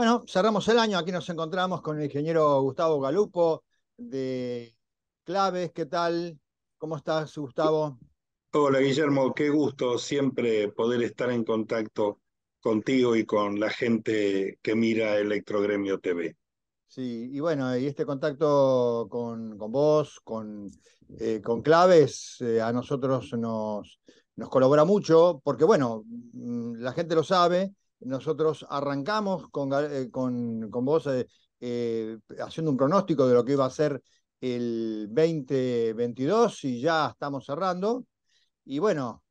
Bueno, cerramos el año. Aquí nos encontramos con el ingeniero Gustavo Galupo de Claves. ¿Qué tal? ¿Cómo estás, Gustavo? Hola, Guillermo. Qué gusto siempre poder estar en contacto contigo y con la gente que mira Electrogremio TV. Sí, y bueno, y este contacto con, con vos, con, eh, con Claves, eh, a nosotros nos, nos colabora mucho, porque bueno, mm, la gente lo sabe, nosotros arrancamos con, eh, con, con vos eh, eh, haciendo un pronóstico de lo que iba a ser el 2022 y ya estamos cerrando. Y bueno,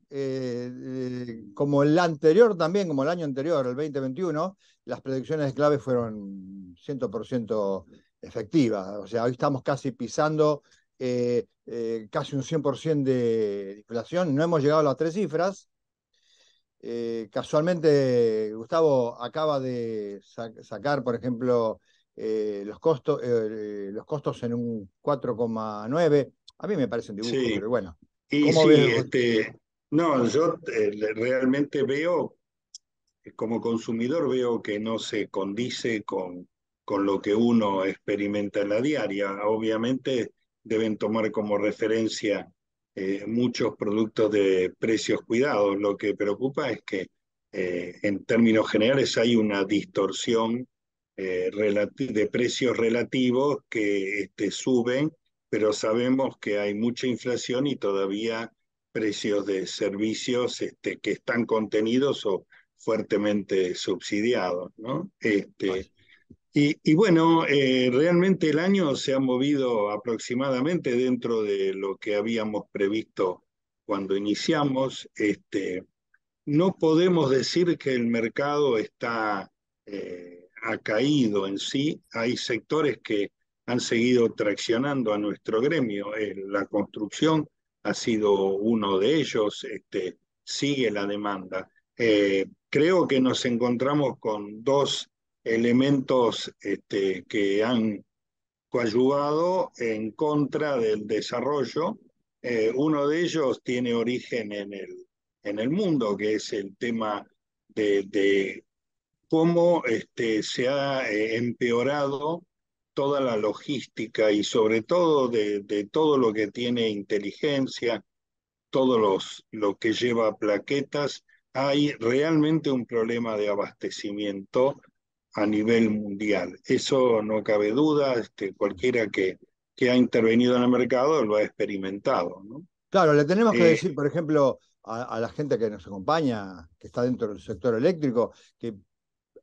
como el anterior también, como el año anterior, el 2021, las predicciones clave fueron 100% efectivas. O sea, hoy estamos casi pisando casi un 100% de inflación. No hemos llegado a las tres cifras, eh, casualmente, Gustavo acaba de sacar, por ejemplo, eh, los, costos, eh, los costos en un 4,9. A mí me parecen dibujos, pero bueno. Y sí, este, no, yo realmente veo, como consumidor, veo que no se condice con, con lo que uno experimenta en la diaria. Obviamente deben tomar como referencia eh, muchos productos de precios cuidados. Lo que preocupa es que eh, en términos generales hay una distorsión eh, de precios relativos que este, suben, pero sabemos que hay mucha inflación y todavía precios de servicios este, que están contenidos o fuertemente subsidiados. ¿no? Este, y, bueno, eh, realmente el año se ha movido aproximadamente dentro de lo que habíamos previsto cuando iniciamos. Este, no podemos decir que el mercado está, eh, ha caído en sí. Hay sectores que han seguido traccionando a nuestro gremio. Eh, la construcción ha sido uno de ellos. Este, sigue la demanda. creo que nos encontramos con dos elementos este, que han coadyuvado en contra del desarrollo. Eh, uno de ellos tiene origen en el, en el mundo, que es el tema de, cómo este, se ha eh, empeorado toda la logística y sobre todo de, de, todo lo que tiene inteligencia, todo los, lo que lleva plaquetas, hay realmente un problema de abastecimiento a nivel mundial. Eso no cabe duda, este, cualquiera que, que ha intervenido en el mercado lo ha experimentado. ¿no? Claro, le tenemos que eh, decir, por ejemplo, a, la gente que nos acompaña, que está dentro del sector eléctrico, que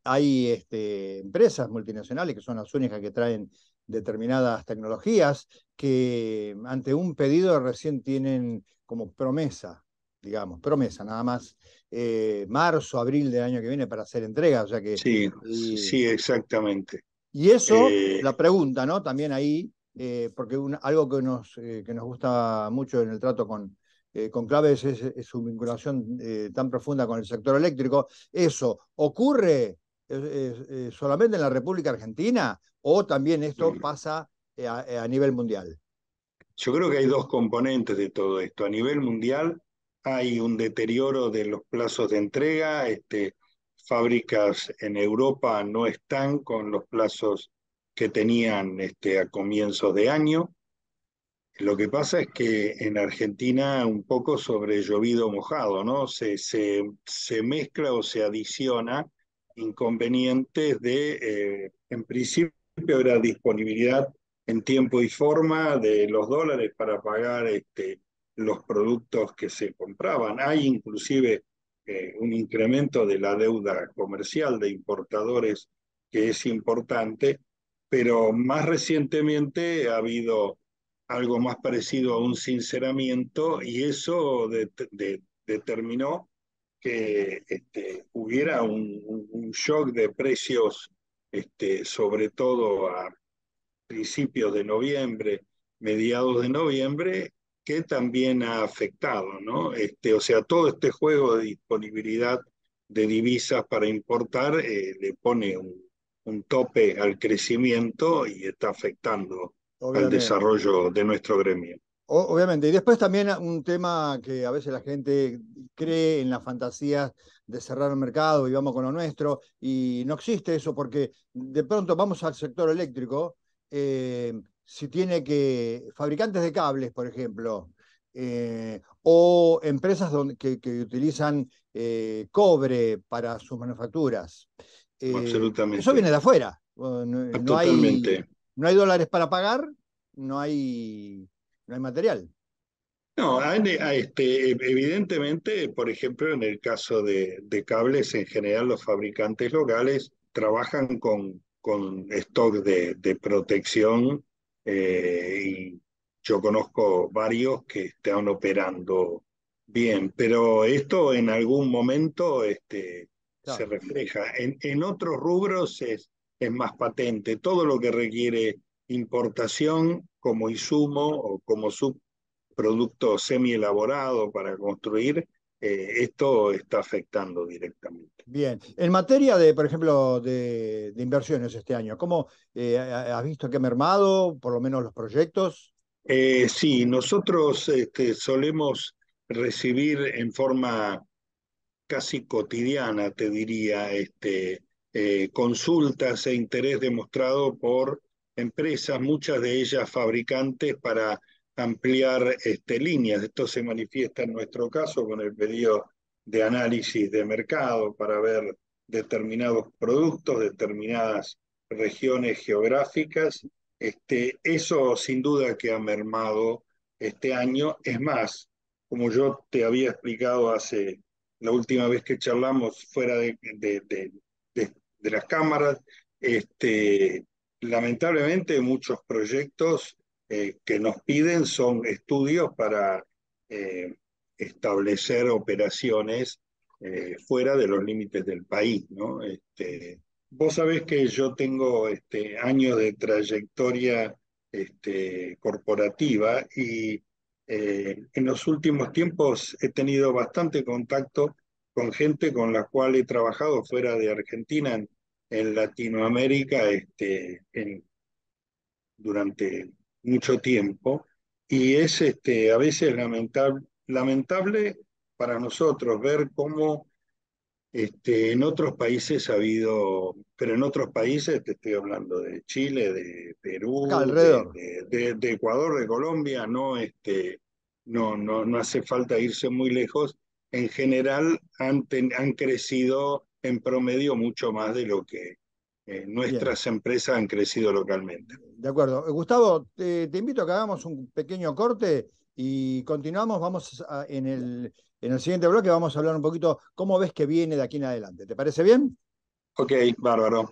hay este, empresas multinacionales que son las únicas que traen determinadas tecnologías que ante un pedido recién tienen como promesa, digamos, promesa nada más, eh, marzo, abril del año que viene para hacer entrega. O sea que, sí, sí, exactamente. Y eso, eh, la pregunta, ¿no? También ahí, eh, porque algo que nos, que nos gusta mucho en el trato con, con Claves es, su vinculación tan profunda con el sector eléctrico. ¿Eso ocurre solamente en la República Argentina o también esto pasa a nivel mundial? Yo creo que hay dos componentes de todo esto. A nivel mundial, hay un deterioro de los plazos de entrega, este, fábricas en Europa no están con los plazos que tenían este, a comienzos de año. Lo que pasa es que en Argentina un poco sobre llovido mojado, ¿no? Se, se, se mezcla o se adiciona inconvenientes de, eh, en principio era disponibilidad en tiempo y forma de los dólares para pagar este, los productos que se compraban. Hay inclusive eh, un incremento de la deuda comercial de importadores que es importante, pero más recientemente ha habido algo más parecido a un sinceramiento y eso determinó que este, hubiera un, shock de precios, este, sobre todo a principios de noviembre, mediados de noviembre, que también ha afectado, ¿no? Este, o sea, todo este juego de disponibilidad de divisas para importar eh, le pone un, un, tope al crecimiento y está afectando al desarrollo de nuestro gremio. obviamente. Y después también un tema que a veces la gente cree en las fantasías de cerrar el mercado y vamos con lo nuestro, y no existe eso porque de pronto vamos al sector eléctrico, eh, si tiene que, fabricantes de cables, por ejemplo, eh, o empresas donde, que, utilizan eh, cobre para sus manufacturas. Absolutamente. Eso viene de afuera. No, hay, no hay dólares para pagar, no hay, no hay material. No, este, evidentemente, por ejemplo, en el caso de, cables, en general los fabricantes locales trabajan con, con stock de, protección eh, y yo conozco varios que están operando bien, pero esto en algún momento este, se refleja. En, en otros rubros es, es más patente. Todo lo que requiere importación como insumo o como subproducto semi elaborado para construir, eh, esto está afectando directamente. Bien, en materia de, por ejemplo, de, inversiones este año, ¿cómo eh, has visto que ha mermado por lo menos los proyectos? Eh, sí, nosotros este, solemos recibir en forma casi cotidiana, te diría, este, consultas e interés demostrado por empresas, muchas de ellas fabricantes, para ampliar este, líneas. Esto se manifiesta en nuestro caso con el pedido de análisis de mercado para ver determinados productos, determinadas regiones geográficas. Este, eso sin duda que ha mermado este año. Es más, como yo te había explicado hace la última vez que charlamos fuera de, de, de, de las cámaras, este, lamentablemente muchos proyectos eh, que nos piden son estudios para eh, establecer operaciones eh, fuera de los límites del país. ¿no? Este, vos sabés que yo tengo este, años de trayectoria este, corporativa y en los últimos tiempos he tenido bastante contacto con gente con la cual he trabajado fuera de Argentina en Latinoamérica este, durante mucho tiempo y es este, a veces lamentable, lamentable para nosotros ver cómo este, en otros países ha habido, pero en otros países, te estoy hablando de Chile, de Perú, de, de, Ecuador, de Colombia, no, este, no, no, no hace falta irse muy lejos. En general han, han crecido en promedio mucho más de lo que eh, nuestras empresas han crecido localmente. De acuerdo. Gustavo, te, invito a que hagamos un pequeño corte y continuamos. Vamos en, el, en el siguiente bloque, vamos a hablar un poquito cómo ves que viene de aquí en adelante. ¿Te parece bien? Ok, bárbaro.